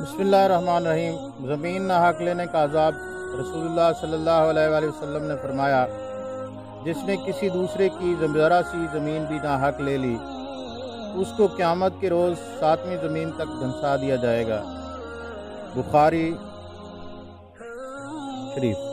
बसमीम ज़मीन ना हक लेने का अजाब रसूलुल्लाह सल्लल्लाहु अलैहि वसल्लम ने फरमाया, जिसने किसी दूसरे की ज़रा सी ज़मीन भी ना हक ले ली, उसको क़्यामत के रोज़ सातवीं ज़मीन तक धंसा दिया जाएगा। बुखारी शरीफ।